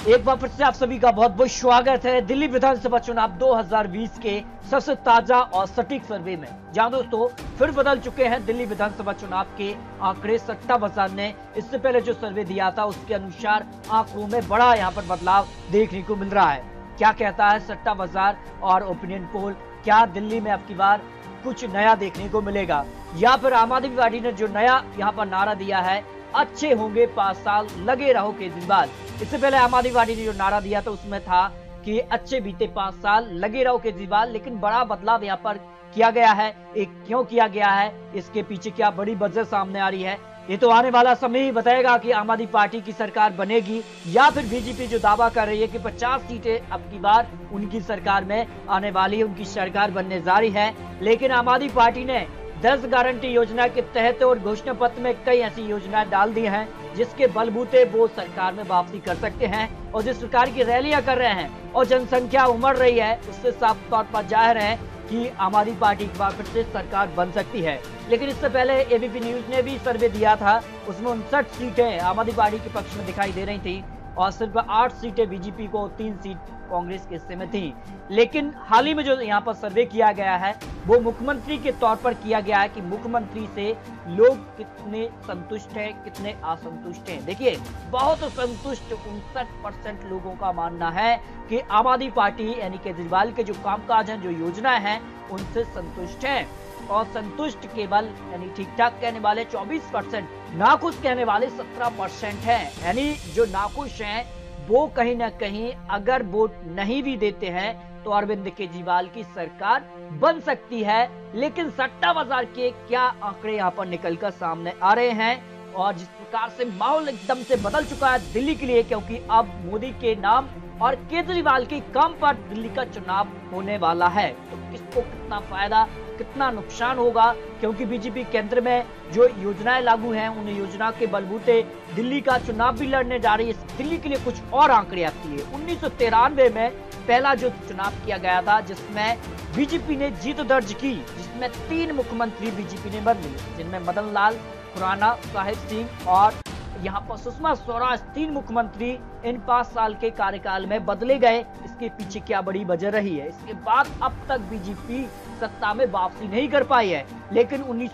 एक बार फिर से आप सभी का बहुत बहुत स्वागत है। दिल्ली विधानसभा चुनाव 2020 के सबसे ताज़ा और सटीक सर्वे में। जहाँ दोस्तों, फिर बदल चुके हैं दिल्ली विधानसभा चुनाव के आंकड़े। सट्टा बाज़ार ने इससे पहले जो सर्वे दिया था, उसके अनुसार आंकड़ों में बड़ा यहाँ पर बदलाव देखने को मिल रहा है। क्या कहता है सट्टा बाज़ार और ओपिनियन पोल? क्या दिल्ली में अब बार कुछ नया देखने को मिलेगा? या फिर आम आदमी पार्टी ने जो नया यहाँ पर नारा दिया है, अच्छे होंगे, पाँच साल लगे रहो केजरीवाल। इससे पहले आम आदमी पार्टी ने जो नारा दिया था, उसमें था कि अच्छे बीते पाँच साल, लगे रहो केजरीवाल, लेकिन बड़ा बदलाव यहाँ पर किया गया है। एक क्यों किया गया है? इसके पीछे क्या बड़ी वजह सामने आ रही है? ये तो आने वाला समय ही बताएगा कि आम आदमी पार्टी की सरकार बनेगी या फिर बीजेपी जो दावा कर रही है कि 50 सीटें अब की बार उनकी सरकार में आने वाली है, उनकी सरकार बनने जा रही है। लेकिन आम आदमी पार्टी ने दस गारंटी योजना के तहत और घोषणा पत्र में कई ऐसी योजनाएँ डाल दी हैं। जिसके बलबूते वो सरकार में वापसी कर सकते हैं और जिस प्रकार की रैलियाँ कर रहे हैं और जनसंख्या उमड़ रही है, उससे साफ़ तौर पर ज़ाहिर है कि आम आदमी पार्टी एक बार फिर से सरकार बन सकती है। लेकिन इससे पहले एबीपी न्यूज़ ने भी सर्वे दिया था, उसमें उनसठ सीटें आम आदमी पार्टी के पक्ष में दिखाई दे रही थी। और सिर्फ़ आठ सीटें बीजेपी को, तीन सीट कांग्रेस के हिस्से में थी। लेकिन हाल ही में जो यहाँ पर सर्वे किया गया है, वो मुख्यमंत्री के तौर पर किया गया है कि मुख्यमंत्री से लोग कितने संतुष्ट हैं, कितने असंतुष्ट हैं। देखिए, बहुत संतुष्ट उनसठ परसेंट लोगों का मानना है कि आम आदमी पार्टी, यानी केजरीवाल के जो कामकाज हैं, जो योजनाएँ हैं, उनसे संतुष्ट हैं। और संतुष्ट केवल, यानी ठीक ठाक कहने वाले 24 परसेंट नाखुश कहने वाले 17 परसेंट है। यानी जो नाखुश हैं, वो कहीं ना कहीं अगर वोट नहीं भी देते हैं तो अरविंद केजरीवाल की सरकार बन सकती है। लेकिन सट्टा बाज़ार के क्या आंकड़े यहाँ पर निकलकर सामने आ रहे हैं? और जिस प्रकार से माहौल एकदम से बदल चुका है दिल्ली के लिए, क्योंकि अब मोदी के नाम और केजरीवाल के कम पर दिल्ली का चुनाव होने वाला है। तो किसको कितना फ़ायदा? कितना नुकसान होगा? क्योंकि बीजेपी केंद्र में जो योजनाएँ लागू हैं उन योजना के बलबूते दिल्ली का चुनाव भी लड़ने जा रही है। दिल्ली के लिए कुछ और आंकड़े आती है उन्नीस सौ तिरानवे में पहला जो चुनाव किया गया था, जिसमें बीजेपी ने जीत दर्ज की, जिसमें तीन मुख्यमंत्री बीजेपी ने बदली, जिनमें मदन लाल, खुराना साहिब सिंह और यहाँ पर सुषमा स्वराज तीन मुख्यमंत्री इन पाँच साल के कार्यकाल में बदले गए। इसके पीछे क्या बड़ी वजह रही है? इसके बाद अब तक बीजेपी सत्ता में वापसी नहीं कर पाई है। लेकिन उन्नीस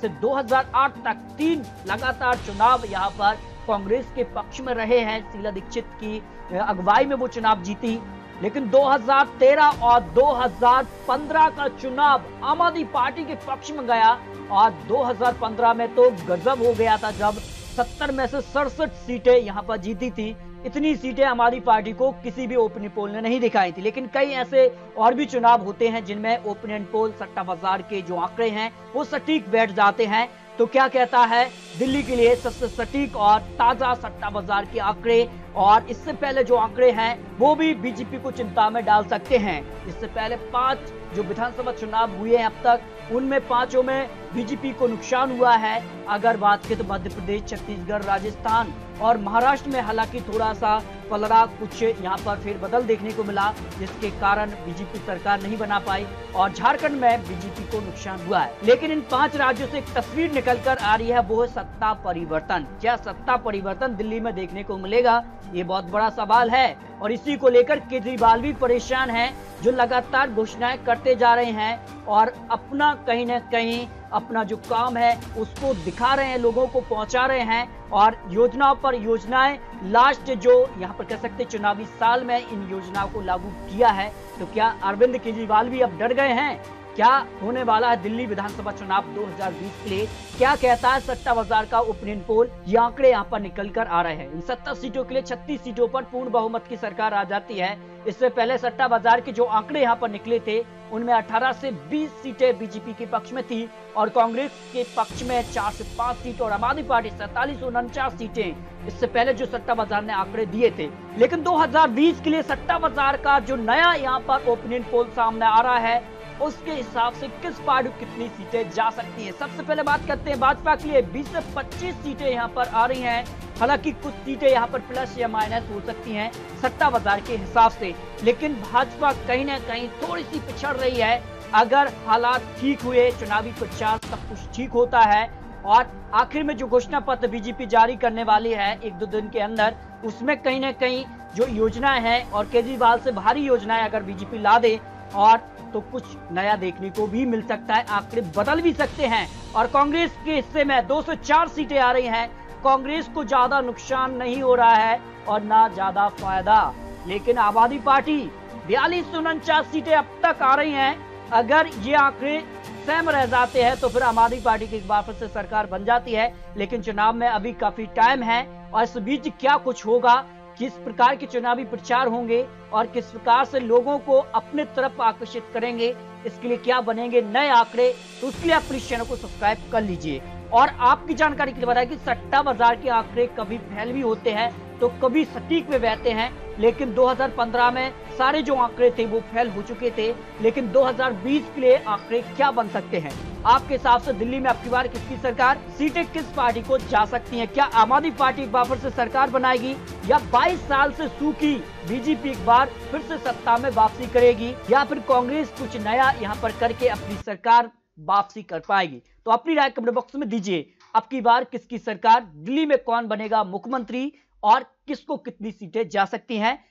से 2008 तक तीन लगातार चुनाव यहाँ पर कांग्रेस के पक्ष में रहे हैं। शीला दीक्षित की अगुवाई में वो चुनाव जीती। लेकिन 2013 और 2015 का चुनाव आम आदमी पार्टी के पक्ष में गया और 2015 में तो गजब हो गया था जब सत्तर में से सड़सठ सीटें यहाँ पर जीती थी। इतनी सीटें हमारी पार्टी को किसी भी ओपिनियन पोल ने नहीं दिखाई थी। लेकिन कई ऐसे और भी चुनाव होते हैं जिनमें ओपन एंड पोल सट्टा बाज़ार के जो आंकड़े हैं, वो सटीक बैठ जाते हैं। तो क्या कहता है, दिल्ली के लिए सबसे सटीक और ताज़ा सट्टा बाज़ार के आंकड़े और इससे पहले जो आंकड़े हैं, वो भी बीजेपी को चिंता में डाल सकते हैं। इससे पहले पाँच जो विधानसभा चुनाव हुए हैं अब तक, उनमें पाँचों में बीजेपी को नुकसान हुआ है। अगर बात करें तो मध्य प्रदेश, छत्तीसगढ़, राजस्थान और महाराष्ट्र में हालाँकि थोड़ा सा पलड़ा कुछ यहाँ पर फिर बदल देखने को मिला, जिसके कारण बीजेपी सरकार नहीं बना पाई और झारखंड में बीजेपी को नुकसान हुआ है। लेकिन इन पाँच राज्यों से एक तस्वीर निकल कर आ रही है, वो है सत्ता परिवर्तन। क्या सत्ता परिवर्तन दिल्ली में देखने को मिलेगा? ये बहुत बड़ा सवाल है और इसी को लेकर केजरीवाल भी परेशान है। जो लगातार घोषणाएँ करते जा रहे हैं और अपना कहीं न कहीं अपना जो काम है, उसको दिखा रहे हैं, लोगों को पहुँचा रहे हैं और योजनाओं पर योजनाएँ लास्ट जो यहाँ पर कह सकते चुनावी साल में इन योजनाओं को लागू किया है। तो क्या अरविंद केजरीवाल भी अब डर गए हैं? क्या होने वाला है दिल्ली विधानसभा चुनाव 2020 के लिए? क्या कहता है सट्टा बाज़ार का ओपिनियन पोल? ये आंकड़े यहाँ पर निकल कर आ रहे हैं। इन सत्तर सीटों के लिए छत्तीस सीटों पर पूर्ण बहुमत की सरकार आ जाती है। इससे पहले सट्टा बाज़ार के जो आंकड़े यहाँ पर निकले थे, उनमें 18 से 20 सीटें बीजेपी के पक्ष में थी और कांग्रेस के पक्ष में 4 से 5 सीट और आम आदमी पार्टी सैतालीस उनचास सीटें। इससे पहले जो सट्टा बाज़ार ने आंकड़े दिए थे। लेकिन 2020 के लिए सट्टा बाज़ार का जो नया यहाँ पर ओपिनियन पोल सामने आ रहा है, उसके हिसाब से किस पार्टी कितनी सीटें जा सकती है? सबसे पहले बात करते हैं भाजपा के लिए। 20 से 25 सीटें यहाँ पर आ रही हैं। हालाँकि कुछ सीटें यहाँ पर प्लस या माइनस हो सकती हैं सत्ता बाज़ार के हिसाब से, लेकिन भाजपा कहीं ना कहीं थोड़ी सी पिछड़ रही है। अगर हालात ठीक हुए, चुनावी प्रचार सब कुछ ठीक होता है, और आखिर में जो घोषणा पत्र बीजेपी जारी करने वाली है एक दो दिन के अंदर, उसमें कहीं ना कहीं जो योजना है और केजरीवाल से भारी योजनाएँ अगर बीजेपी ला दे, और तो कुछ नया देखने को भी मिल सकता है, आंकड़े बदल भी सकते हैं। और कांग्रेस के हिस्से में 204 सीटें आ रही हैं कांग्रेस को ज़्यादा नुकसान नहीं हो रहा है और ना ज़्यादा फ़ायदा। लेकिन आबादी पार्टी बयालीस उनचास सीटें अब तक आ रही हैं। अगर ये आंकड़े सहम रह जाते हैं तो फिर आम आदमी पार्टी की इस बार फिर से सरकार बन जाती है। लेकिन चुनाव में अभी काफ़ी टाइम है और इस बीच क्या कुछ होगा, किस प्रकार के चुनावी प्रचार होंगे और किस प्रकार से लोगों को अपने तरफ़ आकर्षित करेंगे, इसके लिए क्या बनेंगे नए आंकड़े तो उसके लिए आप प्लीज़ चैनल को सब्सक्राइब कर लीजिए। और आपकी जानकारी के लिए बताया कि सट्टा बाज़ार के आंकड़े कभी फैल भी होते हैं तो कभी सटीक में बहते हैं, लेकिन 2015 में सारे जो आंकड़े थे वो फैल हो चुके थे, लेकिन 2020 के लिए आंकड़े क्या बन सकते हैं? आपके हिसाब से दिल्ली में अब की बार किसकी सरकार सीटें किस पार्टी को जा सकती हैं? क्या आम आदमी पार्टी एक बार फिर से सरकार बनाएगी, या 22 साल से सूखी बीजेपी एक बार फिर से सत्ता में वापसी करेगी, या फिर कांग्रेस कुछ नया यहाँ पर करके अपनी सरकार वापसी कर पाएगी। तो अपनी राय कमेंट बॉक्स में दीजिए अब की बार किसकी सरकार, दिल्ली में कौन बनेगा मुख्यमंत्री और किसको कितनी सीटें जा सकती हैं?